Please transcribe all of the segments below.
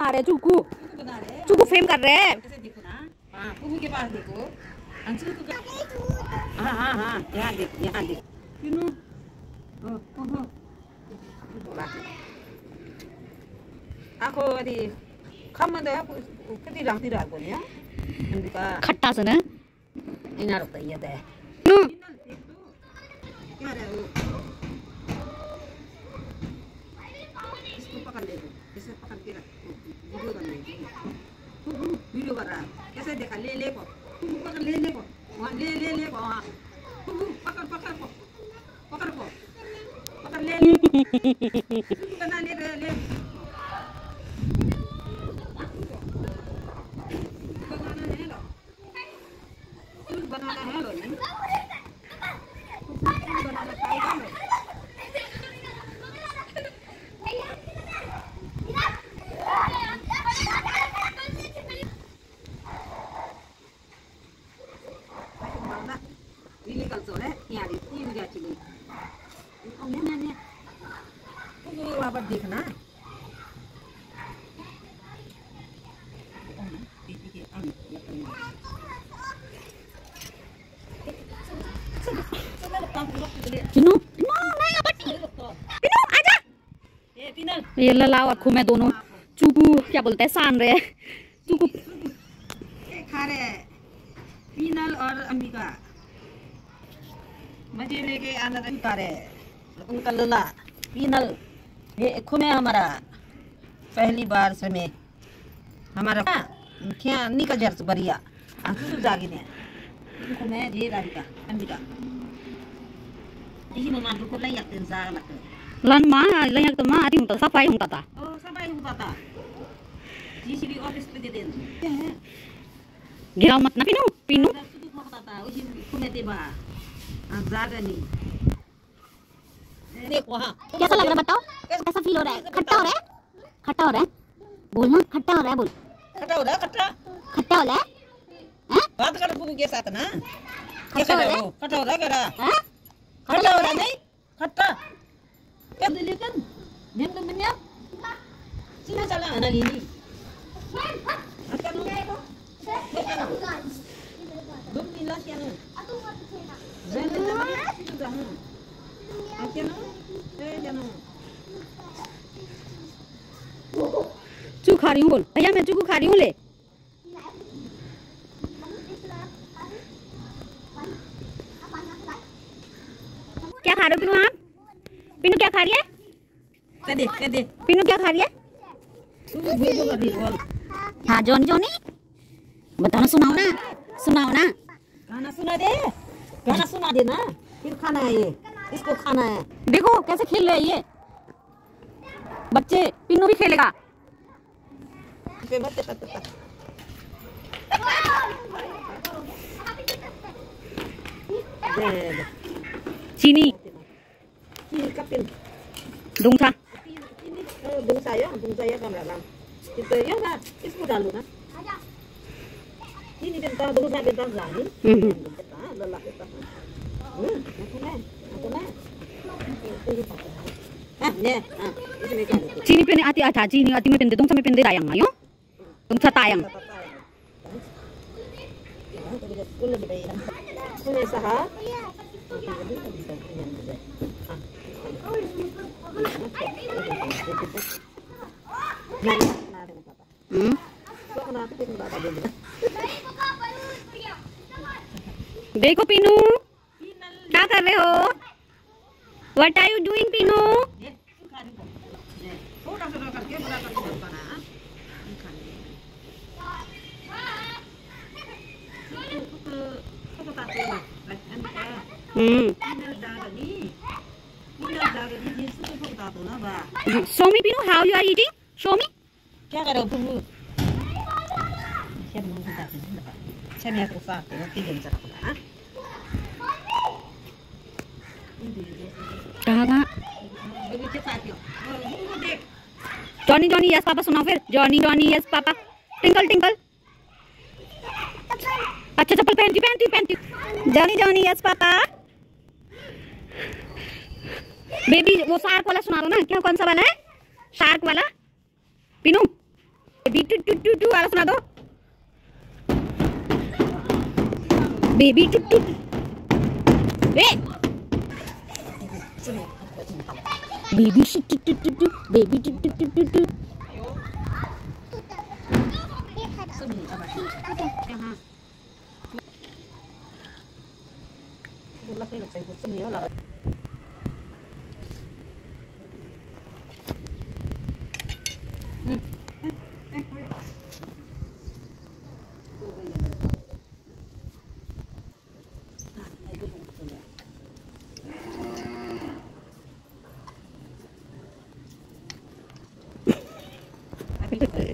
आ रहे चूकू चूकू फ्रेम कर रहे हैं। हाँ के पास देखो। अंशु हाँ हाँ हाँ यहाँ देख यहाँ देख। आखो अरे कति हाँ खट्टा सा इना रुकता ये दे। नु क्या रे इसको पकड़ ले इसे पकड़ के वीडियो कर ले वीडियो कर रहा है कैसे देखा? ले ले को। खूब पकड़, ले ले को। वहाँ, ले ले ले को, वहाँ। खूब पकड़ पकड़ को। पकड़ को। पकड़, ले ले। बना, ले ले ले। बनाना है लो। बनाना है लो नहीं कुछ बनाना खाएगा लो Mana? Ini kan sore, nyari ini dia cili. Ini. Ini देखना? ये और खूब में दोनों। चूकू क्या बोलते हैं? सान रहे। चूकू खा रहे पिनल और अंबिका। मज़े लेके आनंद खा रहे उनका लला। पीनल ये खुमे हमारा। पहली बार से में हमारा क्या निकल जा रहा बढ़िया। आँसू जागी ने खुमे ये राधिका अंबिका इसी मामा दुकान लगी अपने जा लगते लन माँ लन यक तो माँ आती हूँ तो सफ़ाई हूँ ताता ओ सफ़ाई हूँ ताता जीसीबी ऑफ़िस पे दे दें क्या मत ना पीनू पीनू। तू तो खोकता ता उसी खुमे दे बा आँसू जागी कैसा लग रहा है बताओ कैसा फील हो रहा है खट्टा हो रहा है खट्टा हो रहा है बोलना खट्टा हो रहा है बोल Kata udah kata. खट्टा हो रहा है हैं? Baat kalau buku ke saat na. Kata udah? Kata udah kata. हैं? Kata udah nih. Kata. Kan dulu kan. Diam temennya. Sini salah anak ini. Akan lu. Dum nilas yang. Jangan jangan. Akan lu. Eh jangan. चू खा रही हूँ बोल। भैया मैं चूकू खा रही हूँ ले। क्या खा रहे हो पिनू आप? पिनू क्या खा रही है? Kade, kade. पिनू क्या खा रही है. हाँ जॉनी जॉनी। बताओ ना सुनाओ ना। सुनाओ ना। गाना सुना दे। गाना सुना दे ना। फिर खाना है ये। इसको खाना है। देखो, कैसे खेल रहे हैं ये। बच्चे, पिन्नू भी खेलेगा। चीनी। डूँगा डूँगा या डूँगा या कमरा लाम इतने या ना इसको डालो ना चीनी देता डूँगा देता लाम हम्म हम्म। Aku nih aku nih ah nih ah ini kan चीनी पहने आती अच्छा चीनी आती में पहनते दूँगा में पहनते दायंग आयो? दूँगा तायंग। Punya saha? हम्म, देखो पिनू क्या कर रहे हो? What are you doing Pinu hmm show me Pinu how you are eating show me क्या करो तुम Siya naman sa akin. Siya niya ko sa akin. Tigil sa akin. Ha? कहाँ कहाँ Bago siya sa Oh, deck. Johnny Johnny yes papa सुनाओ फिर। Johnny Johnny yes papa twinkle twinkle अच्छा चप्पल पहनती पहनती पहनती Johnny Johnny yes papa baby वो शार्क वाला सुना दो ना। क्या कौन सा वाला है? शार्क वाला। Pinu. Baby doo doo doo doo वाला सुना दो। Baby doo doo. A baby doo doo doo doo doo baby doo doo doo doo doo Sumi, apa? Aha. Bulat ni nak saya buat sumi lah. Ano na pansin? Ano to? Kata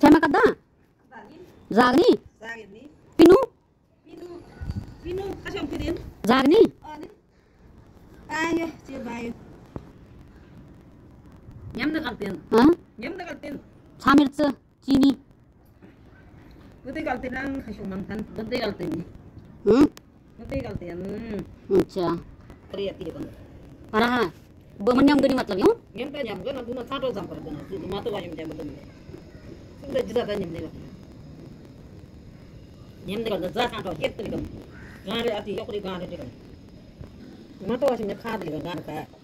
ಕ್ಷಮ ಕದ್ದ ಜಾಗನಿ ಪಿನು ಜಾಗನಿ ಸಾಮಿರ್ಚ ಚೀನಿ Putih kalau tenang kasih mantan, putih kalau tenang. Hmm? Putih kalau tenang. Acha. Kreatif kan. Parah. Bukan gini matlab? Yang tak jam kan, aku nak satu jam pergi. Matu ayam jam pergi. 现在就在在你们那个，你们那个那山上搞也子那个，干的啊？对，要不干的这个？我们到现在看着这个干的。